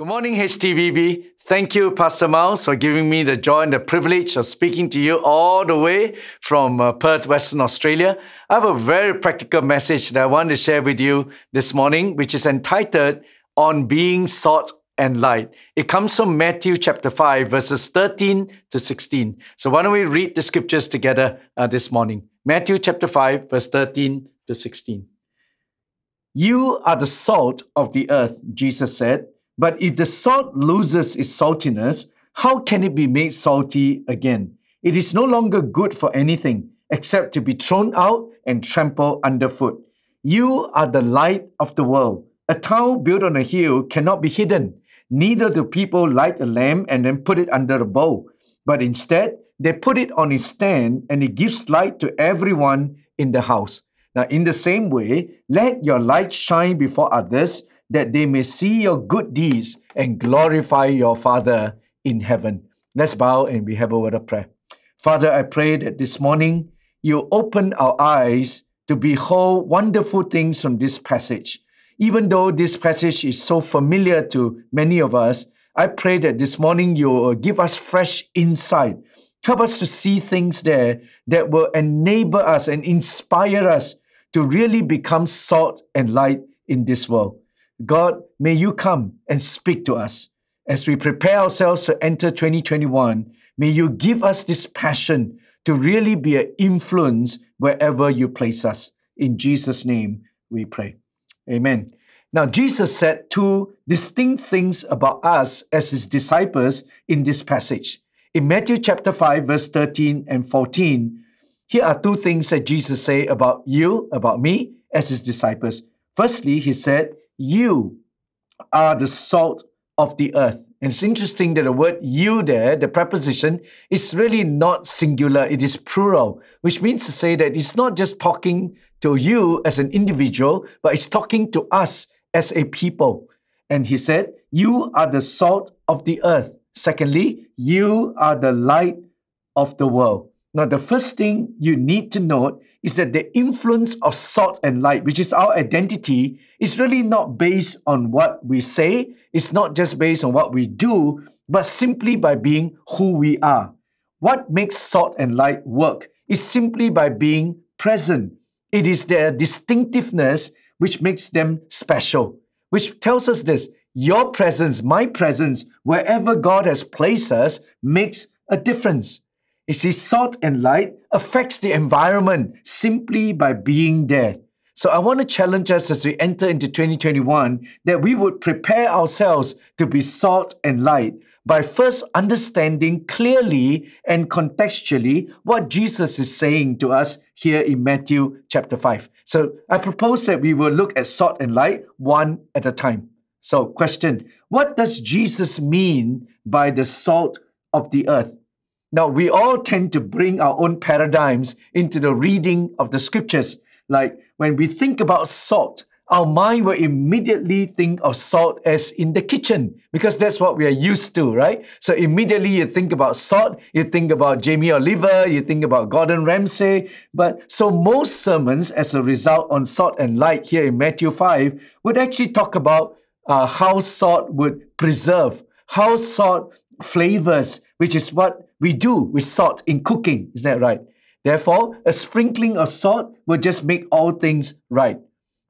Good morning, HTBB. Thank you, Pastor Miles, for giving me the joy and the privilege of speaking to you all the way from uh, Perth, Western Australia. I have a very practical message that I want to share with you this morning, which is entitled On Being Salt and Light. It comes from Matthew chapter 5, verses 13 to 16. So why don't we read the scriptures together uh, this morning? Matthew chapter 5, verse 13 to 16. You are the salt of the earth, Jesus said. But if the salt loses its saltiness, how can it be made salty again? It is no longer good for anything except to be thrown out and trampled underfoot. You are the light of the world. A town built on a hill cannot be hidden. Neither do people light a lamp and then put it under a bowl, but instead they put it on its stand and it gives light to everyone in the house. Now, in the same way, let your light shine before others that they may see your good deeds and glorify your Father in heaven. Let's bow and we have a word of prayer. Father, I pray that this morning you open our eyes to behold wonderful things from this passage. Even though this passage is so familiar to many of us, I pray that this morning you will give us fresh insight. Help us to see things there that will enable us and inspire us to really become salt and light in this world. God, may you come and speak to us. As we prepare ourselves to enter 2021, may you give us this passion to really be an influence wherever you place us. In Jesus' name we pray. Amen. Now, Jesus said two distinct things about us as his disciples in this passage. In Matthew chapter 5, verse 13 and 14, here are two things that Jesus said about you, about me, as his disciples. Firstly, he said, you are the salt of the earth. And it's interesting that the word you there, the preposition, is really not singular, it is plural, which means to say that it's not just talking to you as an individual, but it's talking to us as a people. And he said, You are the salt of the earth. Secondly, you are the light of the world. Now, the first thing you need to note is that the influence of salt and light, which is our identity, is really not based on what we say, it's not just based on what we do, but simply by being who we are. What makes salt and light work is simply by being present. It is their distinctiveness which makes them special, which tells us this your presence, my presence, wherever God has placed us, makes a difference. You see, salt and light affects the environment simply by being there. So I want to challenge us as we enter into 2021 that we would prepare ourselves to be salt and light by first understanding clearly and contextually what Jesus is saying to us here in Matthew chapter 5. So I propose that we will look at salt and light one at a time. So, question What does Jesus mean by the salt of the earth? Now, we all tend to bring our own paradigms into the reading of the scriptures. Like when we think about salt, our mind will immediately think of salt as in the kitchen because that's what we are used to, right? So immediately you think about salt, you think about Jamie Oliver, you think about Gordon Ramsay. But so most sermons, as a result on salt and light here in Matthew 5, would actually talk about uh, how salt would preserve, how salt flavors, which is what we do with salt in cooking. Is that right? Therefore, a sprinkling of salt will just make all things right.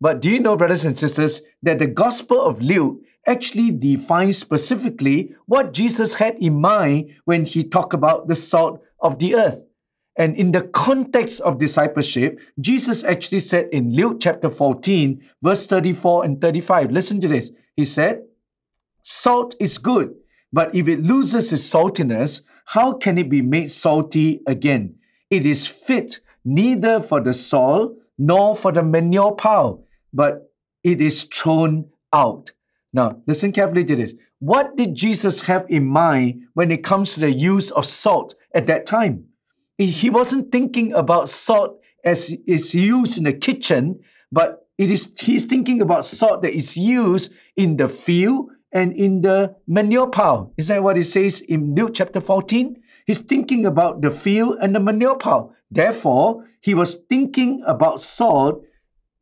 But do you know, brothers and sisters, that the Gospel of Luke actually defines specifically what Jesus had in mind when he talked about the salt of the earth? And in the context of discipleship, Jesus actually said in Luke chapter 14, verse 34 and 35, listen to this. He said, Salt is good, but if it loses its saltiness, how can it be made salty again? It is fit neither for the soil nor for the manure pile, but it is thrown out. Now, listen carefully to this. What did Jesus have in mind when it comes to the use of salt at that time? He wasn't thinking about salt as is used in the kitchen, but it is he's thinking about salt that is used in the field and in the manure pile. Is that what it says in Luke chapter 14? He's thinking about the field and the manure pile. Therefore, he was thinking about salt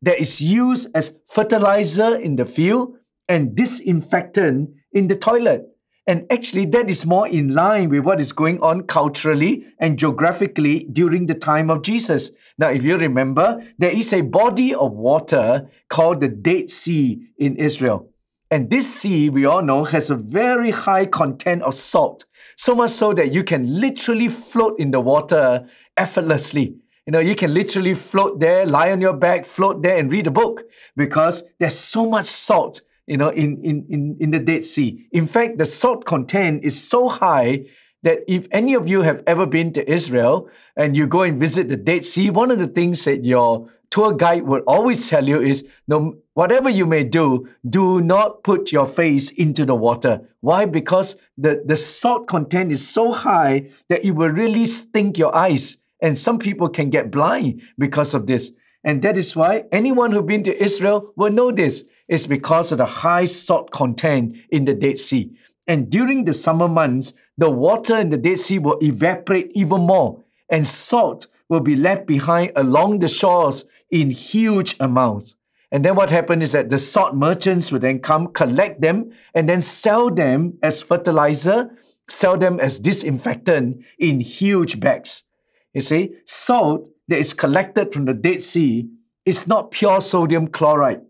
that is used as fertilizer in the field and disinfectant in the toilet. And actually, that is more in line with what is going on culturally and geographically during the time of Jesus. Now, if you remember, there is a body of water called the Dead Sea in Israel. And this sea, we all know, has a very high content of salt, so much so that you can literally float in the water effortlessly. You know, you can literally float there, lie on your back, float there, and read a book because there's so much salt you know, in, in, in, in the Dead Sea. In fact, the salt content is so high that if any of you have ever been to Israel and you go and visit the Dead Sea, one of the things that your tour guide would always tell you is no whatever you may do, do not put your face into the water. Why? Because the, the salt content is so high that it will really stink your eyes. And some people can get blind because of this. And that is why anyone who's been to Israel will know this It's because of the high salt content in the Dead Sea. And during the summer months, the water in the Dead Sea will evaporate even more, and salt will be left behind along the shores in huge amounts. And then what happened is that the salt merchants would then come, collect them, and then sell them as fertilizer, sell them as disinfectant in huge bags. You see, salt that is collected from the Dead Sea is not pure sodium chloride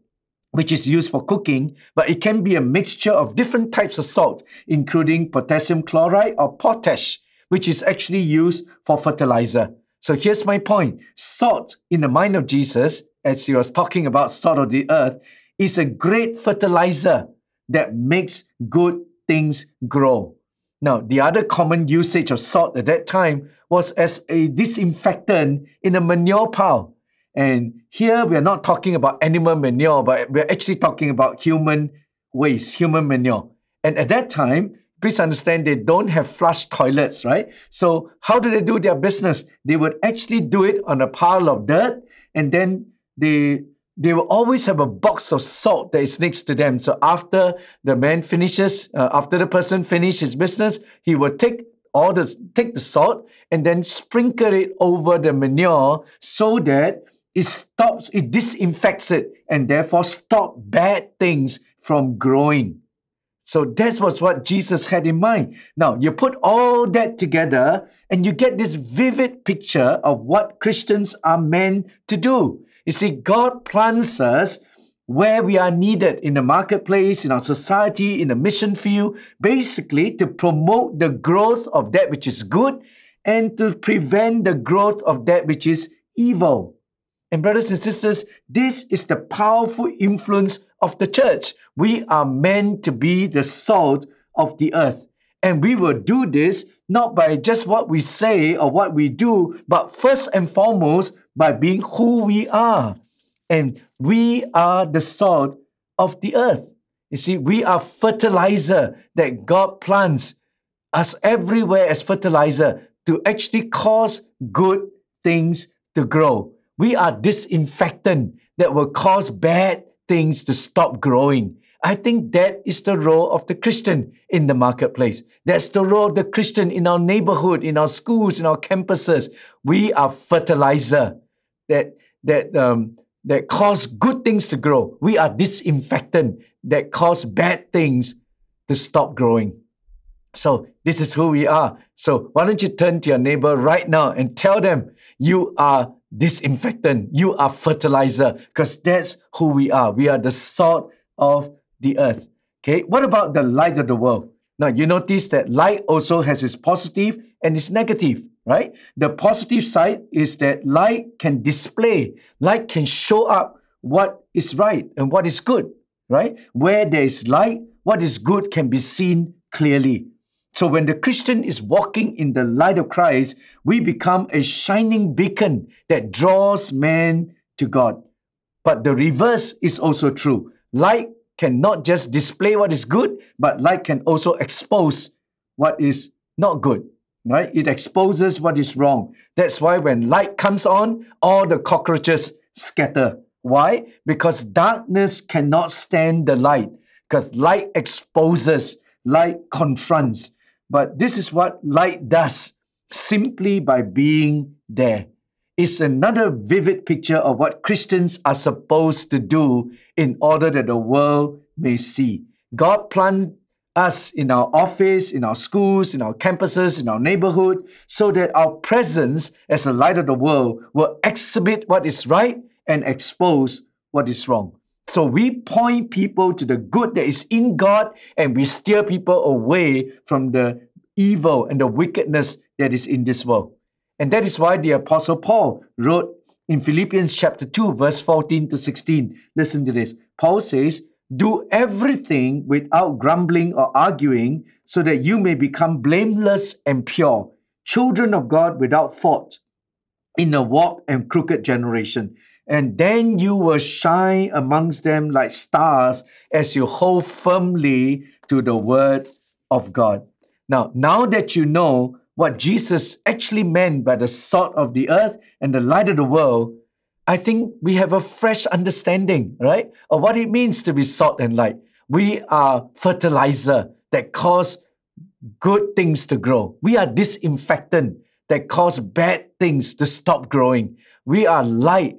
which is used for cooking, but it can be a mixture of different types of salt, including potassium chloride or potash, which is actually used for fertilizer. So here's my point salt, in the mind of Jesus, as he was talking about salt of the earth, is a great fertilizer that makes good things grow. Now, the other common usage of salt at that time was as a disinfectant in a manure pile. And here we are not talking about animal manure, but we're actually talking about human waste, human manure. And at that time, please understand they don't have flush toilets, right? So how do they do their business? They would actually do it on a pile of dirt, and then they they will always have a box of salt that is next to them. So after the man finishes, uh, after the person finishes his business, he will take all the take the salt and then sprinkle it over the manure so that it stops, it disinfects it, and therefore stop bad things from growing. So that was what Jesus had in mind. Now, you put all that together and you get this vivid picture of what Christians are meant to do. You see, God plants us where we are needed in the marketplace, in our society, in the mission field, basically to promote the growth of that which is good and to prevent the growth of that which is evil. And, brothers and sisters, this is the powerful influence of the church. We are meant to be the salt of the earth. And we will do this not by just what we say or what we do, but first and foremost by being who we are. And we are the salt of the earth. You see, we are fertilizer that God plants us everywhere as fertilizer to actually cause good things to grow. We are disinfectant that will cause bad things to stop growing. I think that is the role of the Christian in the marketplace. That's the role of the Christian in our neighborhood, in our schools, in our campuses. We are fertilizer that that um, that cause good things to grow. We are disinfectant that cause bad things to stop growing. So this is who we are. So why don't you turn to your neighbor right now and tell them you are disinfectant, you are fertilizer, because that's who we are. We are the salt of the earth. Okay, what about the light of the world? Now, you notice that light also has its positive and its negative, right? The positive side is that light can display, light can show up what is right and what is good, right? Where there is light, what is good can be seen clearly. So when the Christian is walking in the light of Christ, we become a shining beacon that draws man to God. But the reverse is also true. Light cannot just display what is good, but light can also expose what is not good. Right? It exposes what is wrong. That's why when light comes on, all the cockroaches scatter. Why? Because darkness cannot stand the light. Because light exposes, light confronts. But this is what light does simply by being there. It's another vivid picture of what Christians are supposed to do in order that the world may see. God planned us in our office, in our schools, in our campuses, in our neighborhood, so that our presence as the light of the world will exhibit what is right and expose what is wrong. So we point people to the good that is in God and we steer people away from the evil and the wickedness that is in this world. And that is why the Apostle Paul wrote in Philippians chapter 2, verse 14 to 16. Listen to this. Paul says, Do everything without grumbling or arguing, so that you may become blameless and pure, children of God without fault, in a warped and crooked generation. And then you will shine amongst them like stars as you hold firmly to the word of God. Now, now that you know what Jesus actually meant by the salt of the earth and the light of the world, I think we have a fresh understanding, right, of what it means to be salt and light. We are fertilizer that cause good things to grow. We are disinfectant that cause bad things to stop growing. We are light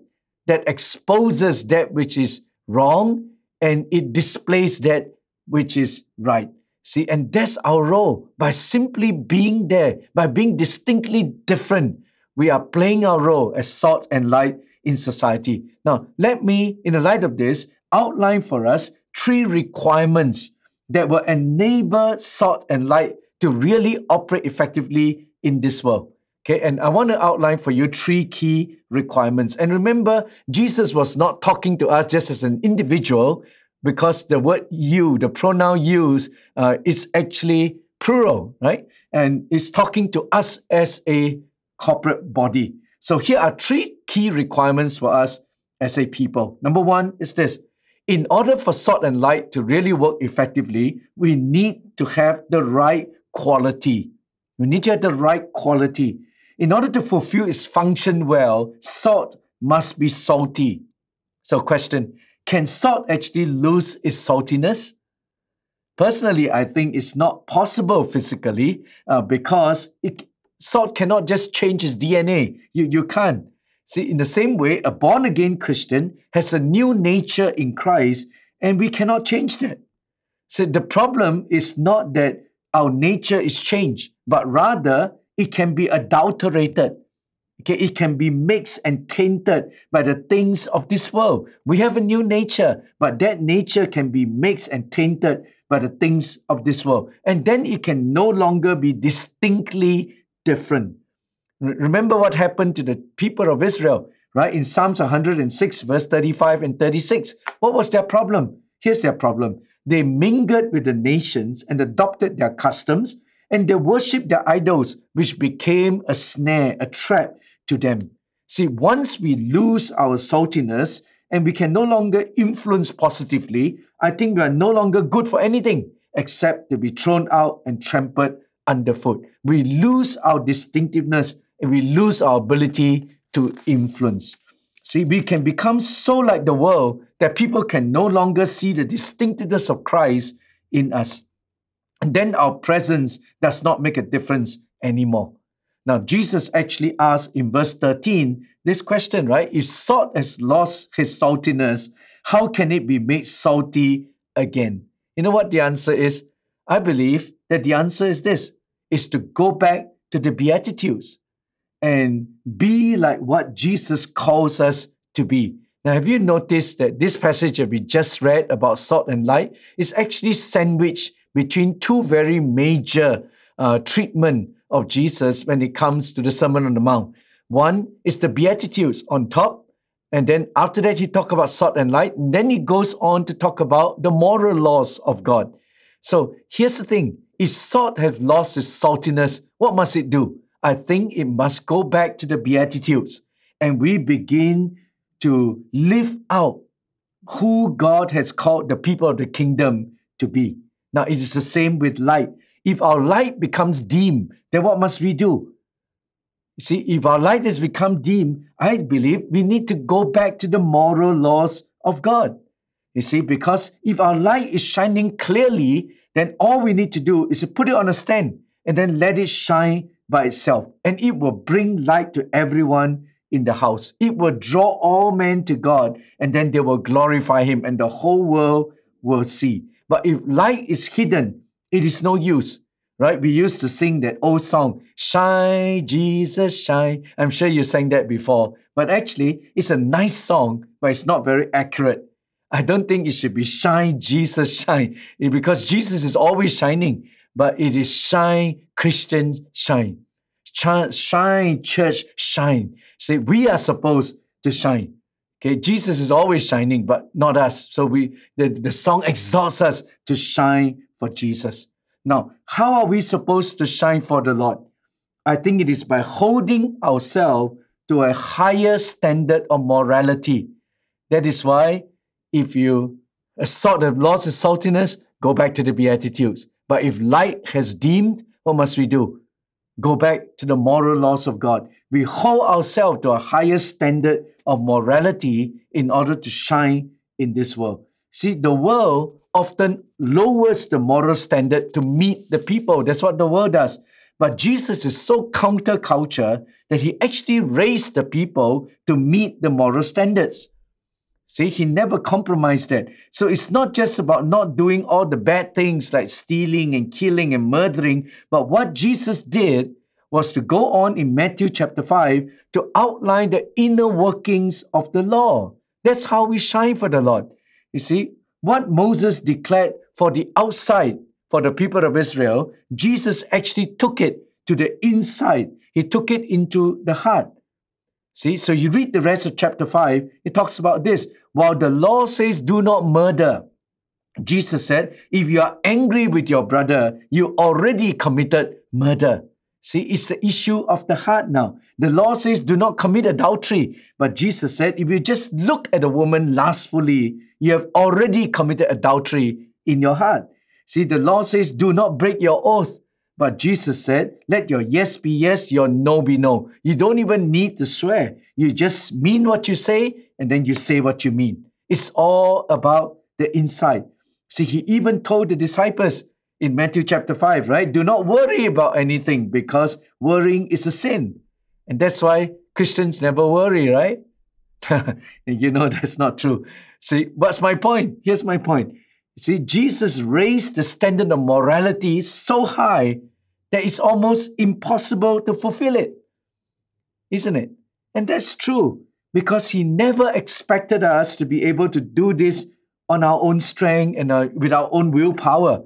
that exposes that which is wrong and it displays that which is right. See, and that's our role. By simply being there, by being distinctly different, we are playing our role as salt and light in society. Now, let me, in the light of this, outline for us three requirements that will enable salt and light to really operate effectively in this world. Okay, and I want to outline for you three key requirements. And remember, Jesus was not talking to us just as an individual, because the word you, the pronoun use, uh, is actually plural, right? And it's talking to us as a corporate body. So here are three key requirements for us as a people. Number one is this. In order for salt and light to really work effectively, we need to have the right quality. We need to have the right quality. In order to fulfill its function well, salt must be salty. So, question can salt actually lose its saltiness? Personally, I think it's not possible physically uh, because it, salt cannot just change its DNA. You, you can't. See, in the same way, a born again Christian has a new nature in Christ, and we cannot change that. So the problem is not that our nature is changed, but rather it can be adulterated. Okay, it can be mixed and tainted by the things of this world. We have a new nature, but that nature can be mixed and tainted by the things of this world. And then it can no longer be distinctly different. Remember what happened to the people of Israel, right? In Psalms 106, verse 35 and 36. What was their problem? Here's their problem. They mingled with the nations and adopted their customs, and they worshipped their idols, which became a snare, a trap to them. See, once we lose our saltiness and we can no longer influence positively, I think we are no longer good for anything except to be thrown out and trampled underfoot. We lose our distinctiveness and we lose our ability to influence. See, we can become so like the world that people can no longer see the distinctiveness of Christ in us. And then our presence does not make a difference anymore. Now, Jesus actually asked in verse 13 this question, right? If salt has lost his saltiness, how can it be made salty again? You know what the answer is? I believe that the answer is this is to go back to the Beatitudes and be like what Jesus calls us to be. Now, have you noticed that this passage that we just read about salt and light is actually sandwiched between two very major uh, treatment of Jesus when it comes to the Sermon on the Mount. One is the Beatitudes on top, and then after that, he talk about salt and light. And then he goes on to talk about the moral laws of God. So here's the thing if salt has lost its saltiness, what must it do? I think it must go back to the Beatitudes and we begin to live out who God has called the people of the kingdom to be. Now, it is the same with light. If our light becomes dim, then what must we do? You see, if our light has become dim, I believe we need to go back to the moral laws of God. You see, because if our light is shining clearly, then all we need to do is to put it on a stand and then let it shine by itself. And it will bring light to everyone in the house. It will draw all men to God, and then they will glorify Him, and the whole world will see. But if light is hidden, it is no use. Right? We used to sing that old song, Shine, Jesus, shine. I'm sure you sang that before. But actually, it's a nice song, but it's not very accurate. I don't think it should be shine, Jesus, shine, because Jesus is always shining, but it is shine, Christian, shine. Shine, church, shine. See, we are supposed to shine. Okay, Jesus is always shining, but not us. So we the, the song exhorts us to shine for Jesus. Now, how are we supposed to shine for the Lord? I think it is by holding ourselves to a higher standard of morality. That is why if you assert the Lord's saltiness, go back to the Beatitudes. But if light has dimmed, what must we do? Go back to the moral laws of God. We hold ourselves to a higher standard of morality in order to shine in this world. See, the world often lowers the moral standard to meet the people. That's what the world does. But Jesus is so counterculture that he actually raised the people to meet the moral standards. See, he never compromised that. So it's not just about not doing all the bad things like stealing and killing and murdering, but what Jesus did was to go on in Matthew chapter 5 to outline the inner workings of the law. That's how we shine for the Lord. You see, what Moses declared for the outside, for the people of Israel, Jesus actually took it to the inside. He took it into the heart. See, so you read the rest of chapter 5, it talks about this. While the law says, do not murder, Jesus said, if you are angry with your brother, you already committed murder. See, it's the issue of the heart now. The law says, do not commit adultery. But Jesus said, if you just look at a woman lustfully, you have already committed adultery in your heart. See, the law says, do not break your oath. But Jesus said, let your yes be yes, your no be no. You don't even need to swear. You just mean what you say, and then you say what you mean. It's all about the inside. See, he even told the disciples in Matthew chapter 5, right? Do not worry about anything because worrying is a sin. And that's why Christians never worry, right? you know that's not true. See, what's my point? Here's my point. See, Jesus raised the standard of morality so high that it's almost impossible to fulfill it. Isn't it? And that's true because He never expected us to be able to do this on our own strength and uh, with our own willpower.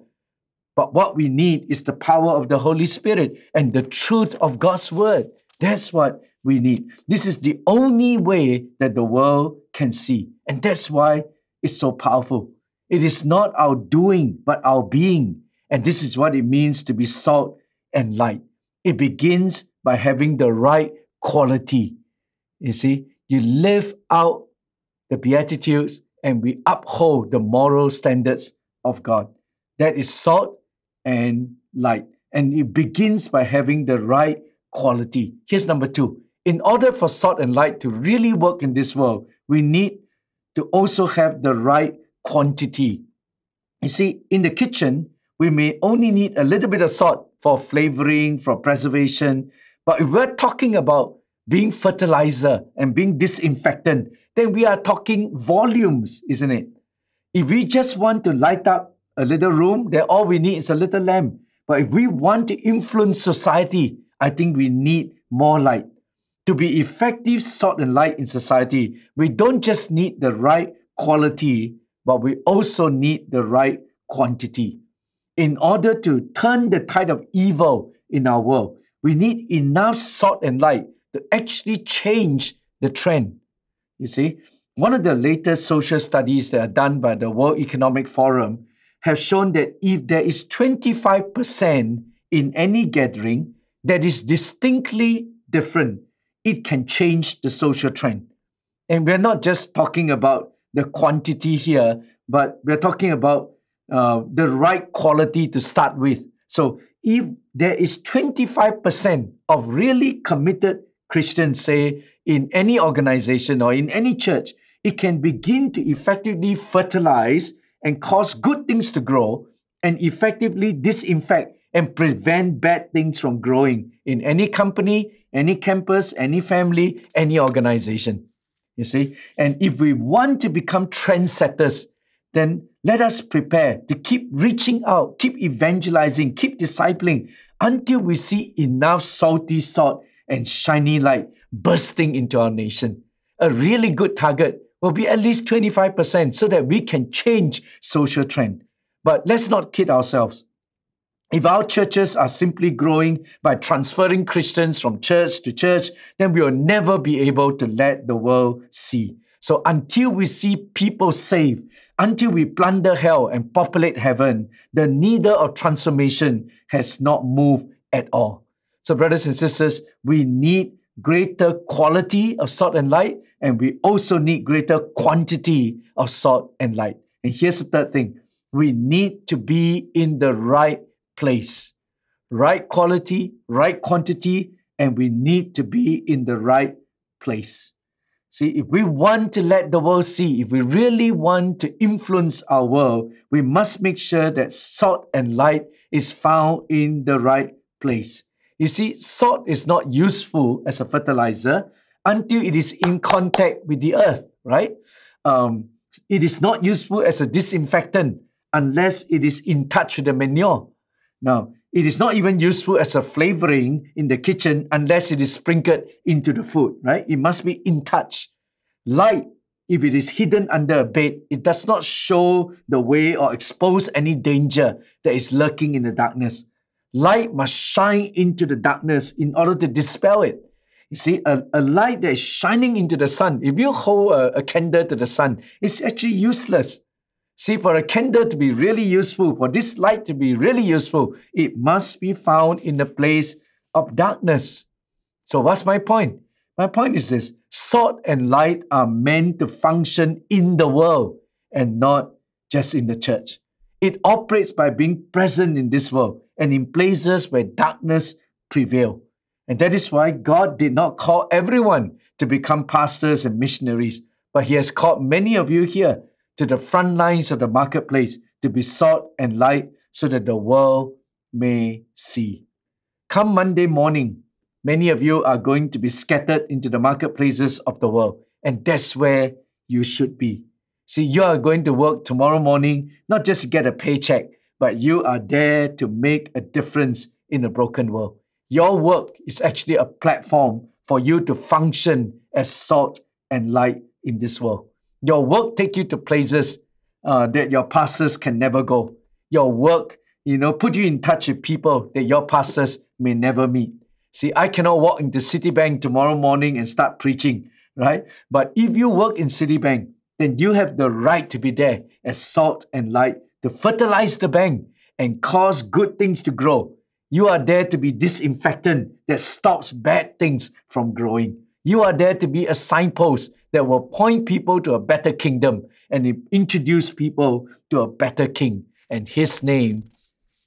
But what we need is the power of the Holy Spirit and the truth of God's Word. That's what we need. This is the only way that the world can see. And that's why it's so powerful. It is not our doing, but our being. And this is what it means to be salt and light. It begins by having the right quality. You see, you live out the Beatitudes and we uphold the moral standards of God. That is salt and light. And it begins by having the right quality. Here's number two. In order for salt and light to really work in this world, we need to also have the right quantity. You see, in the kitchen, we may only need a little bit of salt for flavoring, for preservation. But if we're talking about being fertilizer and being disinfectant, then we are talking volumes, isn't it? If we just want to light up a little room, that all we need is a little lamp. But if we want to influence society, I think we need more light. To be effective salt and light in society, we don't just need the right quality, but we also need the right quantity in order to turn the tide of evil in our world, we need enough salt and light to actually change the trend. You see, one of the latest social studies that are done by the World Economic Forum have shown that if there is 25% in any gathering that is distinctly different, it can change the social trend. And we're not just talking about the quantity here, but we're talking about uh, the right quality to start with. So if there is 25% of really committed Christians, say, in any organization or in any church, it can begin to effectively fertilize and cause good things to grow and effectively disinfect and prevent bad things from growing in any company, any campus, any family, any organization. You see? And if we want to become trendsetters, then let us prepare to keep reaching out, keep evangelizing, keep discipling until we see enough salty salt and shiny light bursting into our nation. A really good target will be at least 25% so that we can change social trend. But let's not kid ourselves. If our churches are simply growing by transferring Christians from church to church, then we will never be able to let the world see. So until we see people saved, until we plunder hell and populate heaven, the needle of transformation has not moved at all. So, brothers and sisters, we need greater quality of salt and light, and we also need greater quantity of salt and light. And here's the third thing we need to be in the right place, right quality, right quantity, and we need to be in the right place. See, if we want to let the world see, if we really want to influence our world, we must make sure that salt and light is found in the right place. You see, salt is not useful as a fertilizer until it is in contact with the earth, right? Um, it is not useful as a disinfectant unless it is in touch with the manure. Now, it is not even useful as a flavoring in the kitchen unless it is sprinkled into the food, right? It must be in touch. Light, if it is hidden under a bed, it does not show the way or expose any danger that is lurking in the darkness. Light must shine into the darkness in order to dispel it. You see, a, a light that is shining into the sun, if you hold a, a candle to the sun, it's actually useless. See, for a candle to be really useful, for this light to be really useful, it must be found in the place of darkness. So, what's my point? My point is this salt and light are meant to function in the world and not just in the church. It operates by being present in this world and in places where darkness prevail. And that is why God did not call everyone to become pastors and missionaries, but He has called many of you here to the front lines of the marketplace to be salt and light so that the world may see. Come Monday morning, many of you are going to be scattered into the marketplaces of the world, and that's where you should be. See, you are going to work tomorrow morning, not just to get a paycheck, but you are there to make a difference in a broken world. Your work is actually a platform for you to function as salt and light in this world. Your work take you to places uh, that your pastors can never go. Your work, you know, put you in touch with people that your pastors may never meet. See, I cannot walk into Citibank tomorrow morning and start preaching, right? But if you work in Citibank, then you have the right to be there as salt and light to fertilize the bank and cause good things to grow. You are there to be disinfectant that stops bad things from growing. You are there to be a signpost that will point people to a better kingdom and introduce people to a better king. And his name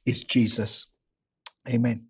is Jesus. Amen.